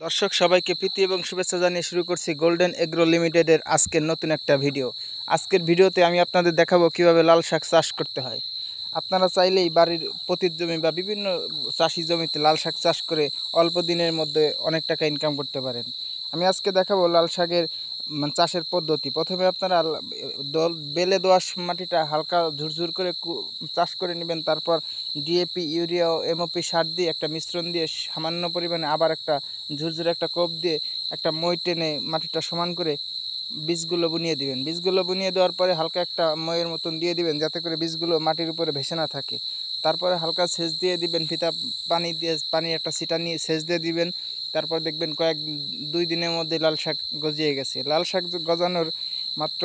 দর্শক, সবাইকে প্রীতি এবং শুভেচ্ছা জানিয়ে শুরু করছি গোল্ডেন এগ্রো লিমিটেডের আজকের নতুন একটা ভিডিও। আজকের ভিডিওতে আমি আপনাদের দেখাবো কীভাবে লাল শাক চাষ করতে হয়। আপনারা চাইলেই বাড়ির পতির জমি বা বিভিন্ন চাষি জমিতে লাল শাক চাষ করে অল্প দিনের মধ্যে অনেক টাকা ইনকাম করতে পারেন। আমি আজকে দেখাবো লাল শাকের মানে চাষের পদ্ধতি। প্রথমে আপনারা দল, বেলে দোয়াশ মাটিটা হালকা ঝুরঝুর করে চাষ করে নেবেন। তারপর ডিএপি ইউরিয়া ও এমওপি সার দিয়ে একটা মিশ্রণ দিয়ে সামান্য পরিমাণে আবার একটা ঝুরঝুরে একটা কোপ দিয়ে একটা মই টেনে মাটিটা সমান করে বীজগুলো বুনিয়ে দিবেন। বীজগুলো বুনিয়ে দেওয়ার পরে হালকা একটা ময়ের মতন দিয়ে দিবেন, যাতে করে বীজগুলো মাটির উপরে ভেসে না থাকে। তারপরে হালকা সেচ দিয়ে দিবেন, ফিতা পানি দিয়ে পানি একটা সিটা নিয়ে সেচ দিয়ে দিবেন। তারপর দেখবেন কয়েক দুই দিনের মধ্যে লাল শাক গজিয়ে গেছে। লাল শাক গজানোর মাত্র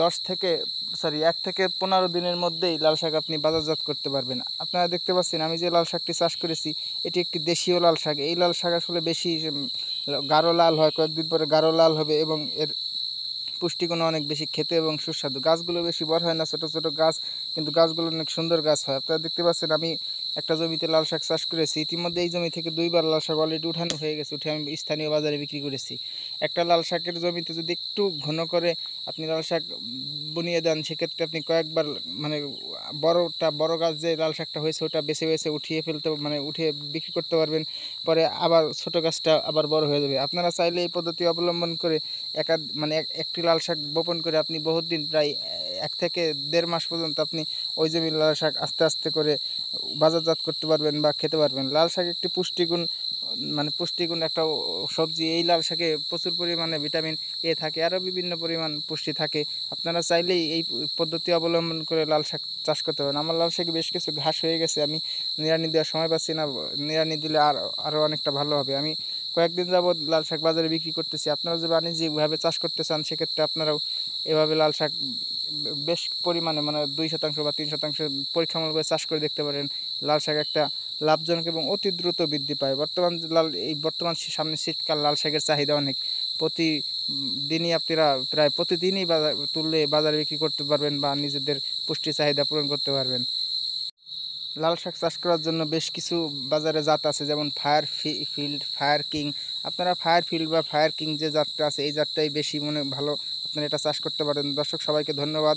দশ থেকে সরি এক থেকে পনেরো দিনের মধ্যেই লাল শাক আপনি বাজারজাত করতে পারবেন। আপনারা দেখতে পাচ্ছেন, আমি যে লাল শাকটি চাষ করেছি, এটি একটি দেশীয় লাল শাক। এই লাল শাক আসলে বেশি গাঢ় লাল হয়, কয়েকদিন পরে গাঢ় লাল হবে এবং এর পুষ্টিগুণ অনেক বেশি খেতে এবং সুস্বাদু। গাছগুলো বেশি বড় হয় না, ছোট ছোট গাছ, কিন্তু গাছগুলো অনেক সুন্দর গাছ হয়। আপনারা দেখতে পাচ্ছেন আমি একটা জমিতে লাল শাক চাষ করেছি। ইতিমধ্যে এই জমি থেকে দুইবার লাল শাক অলরেডি উঠানো হয়ে গেছে, উঠে আমি স্থানীয় বাজারে বিক্রি করেছি। একটা লাল শাকের জমিতে যদি একটু ঘন করে আপনি লাল শাক বুনিয়ে দেন, সেক্ষেত্রে আপনি কয়েকবার মানে বড়টা, বড় গাছ যে লাল শাকটা হয়েছে, ওটা বেছে বেছে উঠিয়ে ফেলতে মানে উঠিয়ে বিক্রি করতে পারবেন। পরে আবার ছোট গাছটা আবার বড় হয়ে যাবে। আপনারা চাইলে এই পদ্ধতি অবলম্বন করে একা মানে একটি লাল শাক বপন করে আপনি বহুত দিন প্রায় এক থেকে দেড় মাস পর্যন্ত আপনি ওই জমির লাল শাক আস্তে আস্তে করে বাজারজাত করতে পারবেন বা খেতে পারবেন। লাল শাক একটি পুষ্টিগুণ মানে পুষ্টিগুণ একটা সবজি। এই লাল শাকে প্রচুর পরিমাণে ভিটামিন এ থাকে, আরও বিভিন্ন পরিমাণ পুষ্টি থাকে। আপনারা চাইলেই এই পদ্ধতি অবলম্বন করে লাল শাক চাষ করতে পারেন। আমার লাল শাকে বেশ কিছু ঘাস হয়ে গেছে, আমি নিড়ানি দেওয়ার সময় পাচ্ছি না। নিড়ানি দিলে আর, আরও অনেকটা ভালো হবে। আমি কয়েকদিন যাবৎ লাল শাক বাজারে বিক্রি করতেছি। আপনারা যে বাণিজ্যিকভাবে চাষ করতে চান, সেক্ষেত্রে আপনারাও এভাবে লাল শাক বেশ পরিমাণে মানে দুই শতাংশ বা তিন শতাংশ পরীক্ষামূলকভাবে চাষ করে দেখতে পারেন। লাল শাক একটা লাভজনক এবং অতি দ্রুত বৃদ্ধি পায়। বর্তমান লাল, এই বর্তমান সামনে শীতকাল, লাল শাকের চাহিদা অনেক। প্রতি দিনই আপনারা প্রায় প্রতিদিনই বাজার তুললে বাজারে বিক্রি করতে পারবেন বা নিজেদের পুষ্টি চাহিদা পূরণ করতে পারবেন। লাল শাক চাষ করার জন্য বেশ কিছু বাজারে জাত আছে, যেমন ফায়ার ফিল্ড, ফায়ার কিং। আপনারা ফায়ার ফিল্ড বা ফায়ার কিং যে জাতটা আছে, এই জাতটাই বেশি মনে, ভালো আপনারা এটা চাষ করতে পারেন। দর্শক, সবাইকে ধন্যবাদ।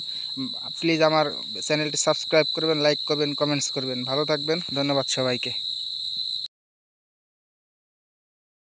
প্লিজ আমার চ্যানেলটি সাবস্ক্রাইব করবেন লাইক করবেন কমেন্টস করবেন। ভালো থাকবেন। ধন্যবাদ সবাইকে।